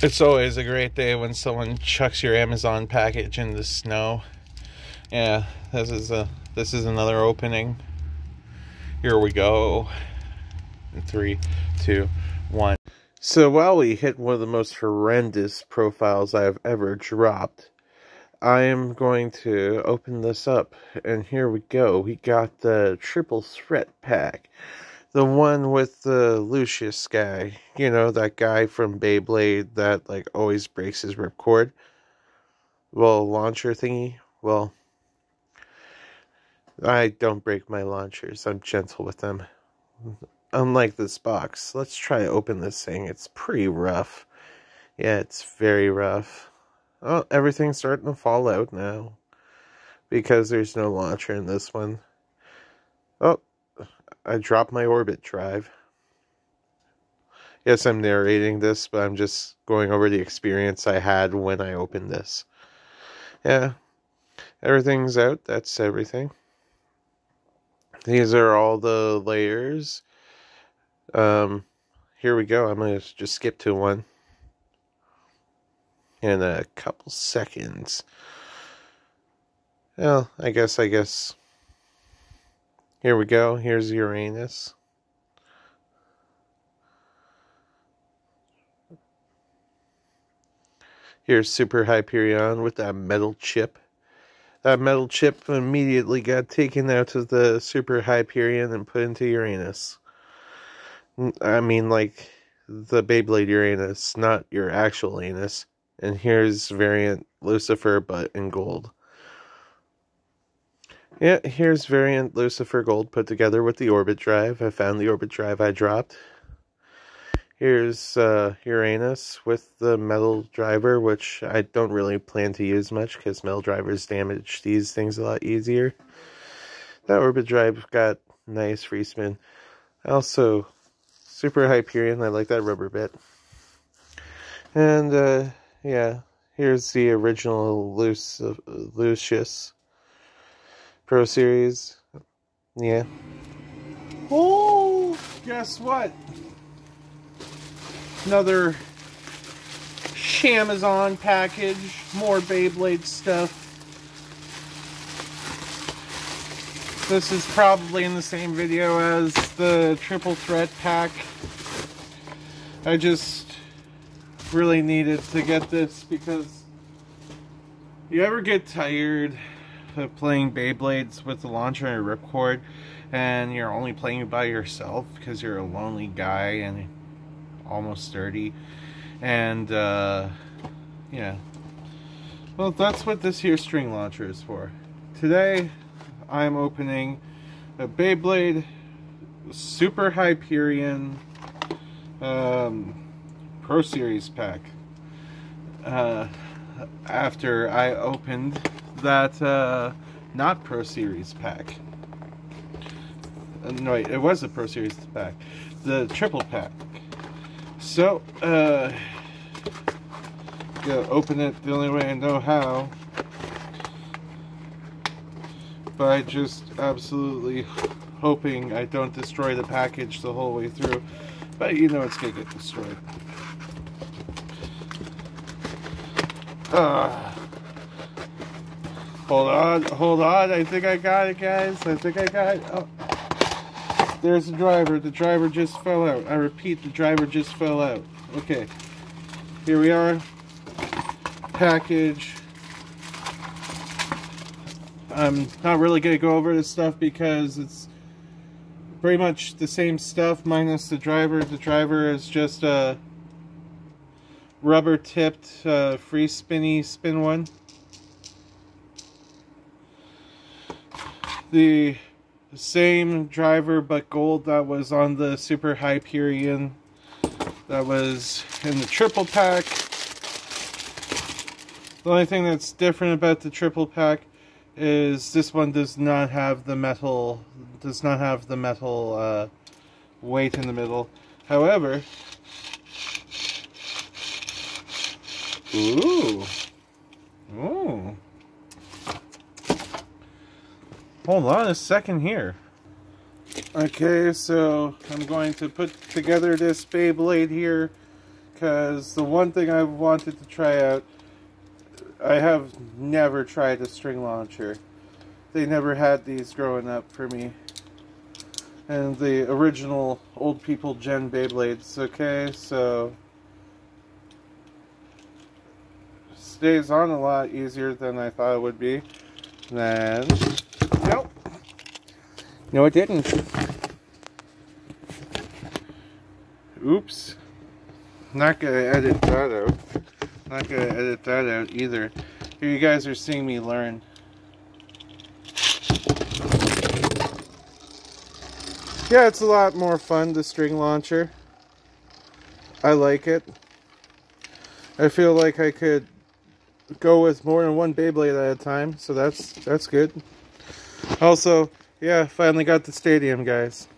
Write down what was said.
It's always a great day when someone chucks your Amazon package in the snow. Yeah, this is a this is another opening. Here we go. In three, two, one. So while we hit one of the most horrendous profiles I have ever dropped, I am going to open this up. And here we go. We got the triple threat pack the one with the Lucius guy, you know, that guy from Beyblade that like always breaks his ripcord. Well, launcher thingy. Well, I don't break my launchers. I'm gentle with them. Unlike this box. Let's try to open this thing. It's pretty rough. Yeah, it's very rough. Oh, everything's starting to fall out now. Because there's no launcher in this one. I dropped my orbit drive. Yes, I'm narrating this, but I'm just going over the experience I had when I opened this. Yeah, everything's out. That's everything. These are all the layers. Um, here we go. I'm going to just skip to one in a couple seconds. Well, I guess, I guess here we go. Here's Uranus. Here's Super Hyperion with that metal chip. That metal chip immediately got taken out of the Super Hyperion and put into Uranus. I mean, like the Beyblade Uranus, not your actual anus. And here's variant Lucifer, but in gold. Yeah, here's variant Lucifer Gold put together with the orbit drive. I found the orbit drive I dropped. Here's uh, Uranus with the metal driver, which I don't really plan to use much because metal drivers damage these things a lot easier. That orbit drive got nice free spin. Also, super Hyperion, I like that rubber bit. And, uh, yeah, here's the original Luce, uh, Lucius Pro Series. Yeah. Oh, guess what? Another Shamazon package. More Beyblade stuff. This is probably in the same video as the Triple Threat pack. I just really needed to get this because you ever get tired playing Beyblades with the launcher and a ripcord and you're only playing by yourself because you're a lonely guy and almost 30 and uh, yeah. Well that's what this here string launcher is for. Today I'm opening a Beyblade Super Hyperion um, Pro Series pack. Uh, after I opened that uh, not Pro Series pack. Uh, no, wait, it was the Pro Series pack. The triple pack. So, uh, to open it the only way I know how. By just absolutely hoping I don't destroy the package the whole way through. But you know it's gonna get destroyed. Uh, Hold on, hold on. I think I got it, guys. I think I got it. Oh. There's the driver. The driver just fell out. I repeat, the driver just fell out. Okay. Here we are. Package. I'm not really going to go over this stuff because it's pretty much the same stuff minus the driver. The driver is just a rubber tipped uh, free spinny spin one. The same driver but gold that was on the Super Hyperion that was in the triple pack. The only thing that's different about the triple pack is this one does not have the metal does not have the metal uh, weight in the middle. However, ooh, ooh. Hold on a second here. Okay, so I'm going to put together this Beyblade here because the one thing I wanted to try out, I have never tried a string launcher. They never had these growing up for me. And the original old people Gen Beyblades, okay, so stays on a lot easier than I thought it would be. Then, nope. No, it didn't. Oops. Not gonna edit that out. Not gonna edit that out either. Here you guys are seeing me learn. Yeah, it's a lot more fun, the string launcher. I like it. I feel like I could go with more than one Beyblade at a time, so that's that's good. Also, yeah, finally got the stadium, guys.